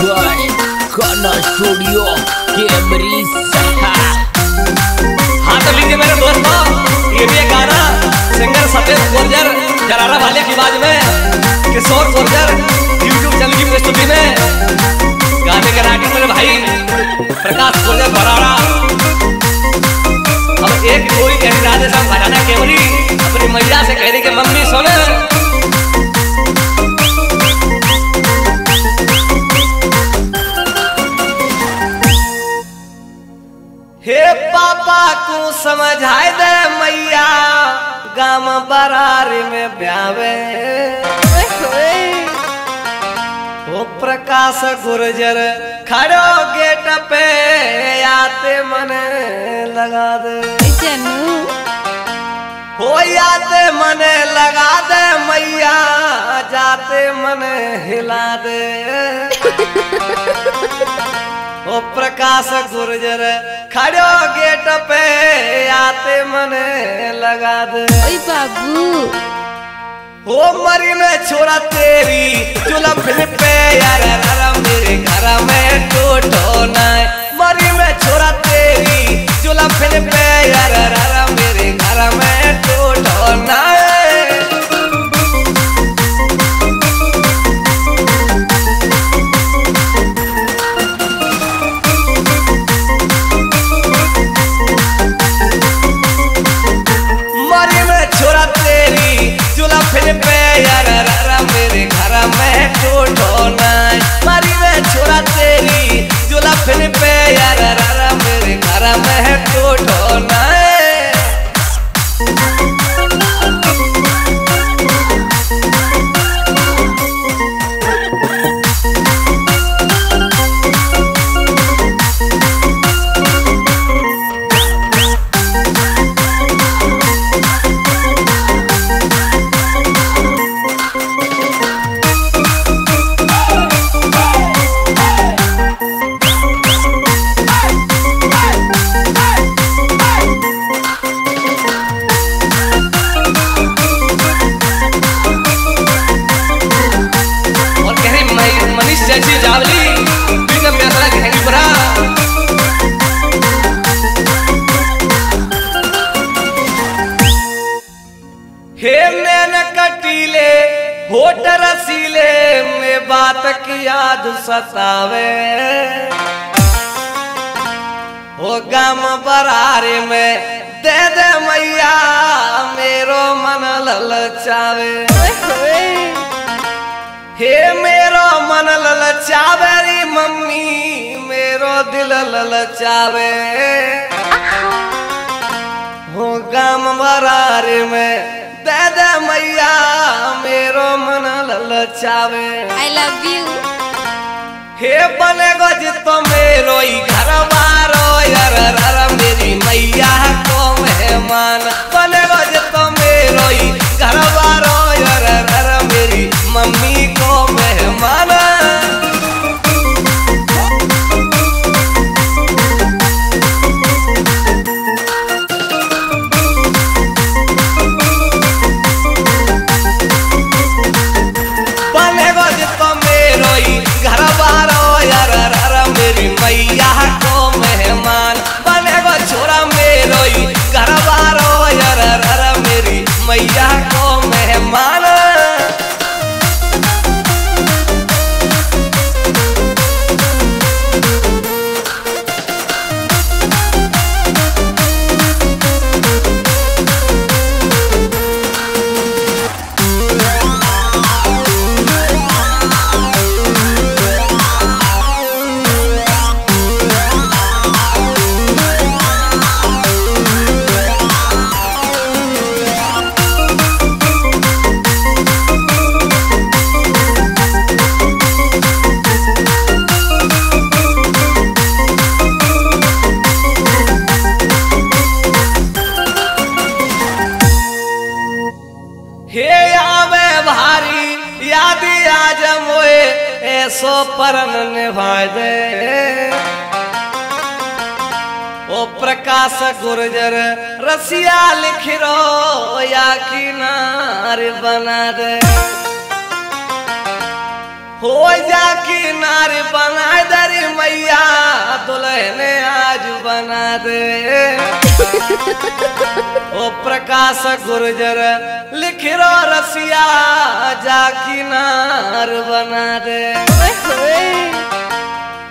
by Kana Studio Camry हाँ तो लीजिए मेरे दोस्तों ये भी एक गाना सिंगर सफ़ेद गुर्जर जरारा वाले की बाज में, किशोर गुर्जर यूट्यूब चैनल की प्रस्तुति में, गाने के राइटिंग मेरे भाई समझाए दे मैया गाम बरारी में ब्यावे। ओ प्रकाश गुर्जर खड़ो गेट पे आते मने लगा दे। हो आते मने लगा दे मैया जाते मने हिला दे। ओ प्रकाश गुर्जर खड़ो गेट पे आते मने लगा दे। बाबू। ओ मरी में छोरा तेरी चुला फिर पे यार। मैं जावली बिना पैसा कहेंगी बरा हे नैन कटीले होठ रसीले में बात की याद सतावे। हो गम बरारे में, दे दे मैया, मेरो मन ललचावे। हे मेरो मन ललचावे री मम्मी मेरो दिल ललचावे। हो गम बरारे में दे दे मैया मेरो मन ललचावे। आई लव यू हे बनेगो जितो मेरो ही घर बारो यार यार मेरी मैया को मेहमान। बनेगो जितो मेरो ही घर बारो। ऐसो परन निभाए ओ प्रकाश गुर्जर, रसिया लिख रो, या किनार बना दे। हो जा किनार बना बना दे ओ प्रकाश गुर्जर लिखरो रसिया जा किनार बना दे।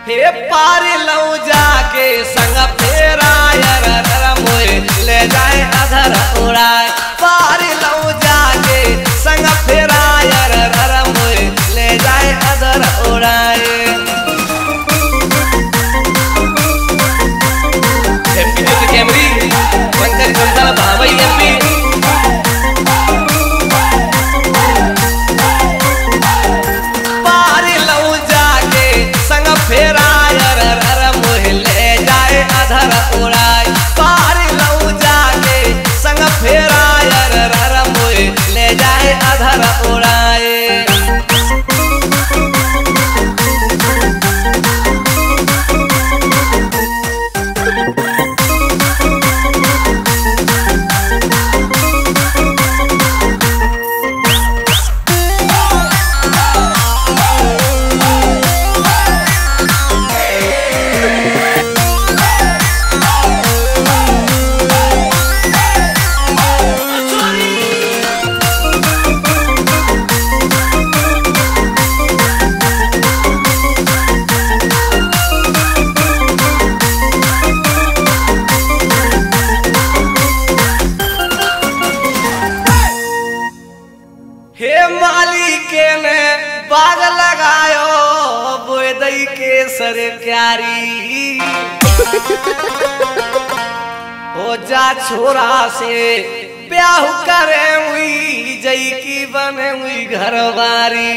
हे पारी लऊ जाके संग फेरा ने बाग लगायो बोदई के सर क्यारी हो जा छोरा से ब्याह करे हुई, जई की बने हुई घरवारी।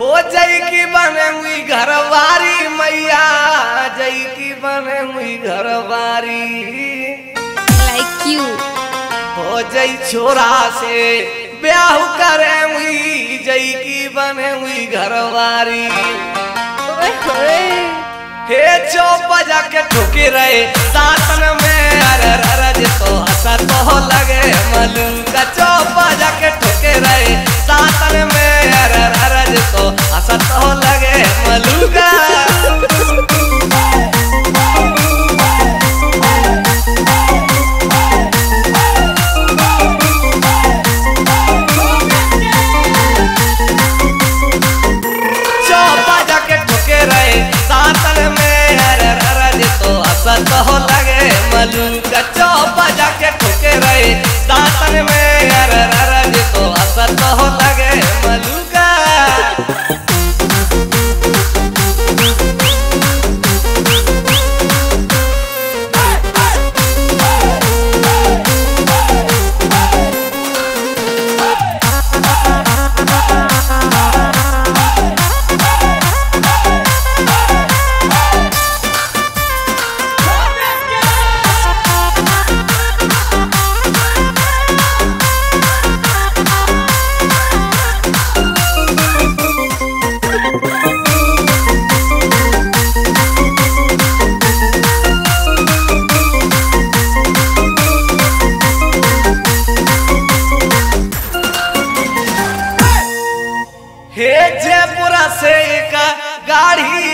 हो जई की बने हुई घरवारी, मैया, जई की बने हुई घरवारी। लाइक यू हो जई छोरा से ब्याह करे हुई, जई की बने हुई घरवारी। हे चौप बजा के ठोके रहे सातन में अरर अरज तो हसत तो लगे मलू का चौप बजा के ठोके रहे सातन में अरर अरज तो हसत तो लगे হলা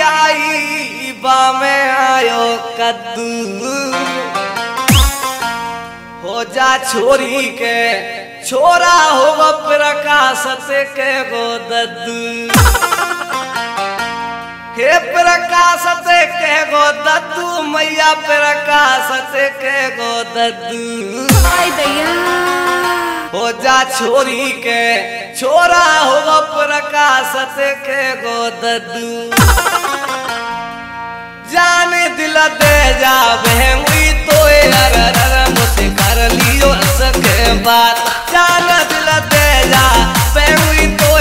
आई बा में आयो कद्दू। हो जा छोरी के, छोरा हो प्रकाश से के गो दद्दू। हे प्रकाश से के गो दद्दू, मैया प्रकाश से के गो दद्दू। हो जा छोरी के, छोरा हो प्रकाश के गो ददू जान दिल दे जा बहुई तो मुझे कर लियो सके बात। जान दिल दे जा बहुई तो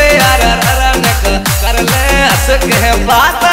कर ले सके बात।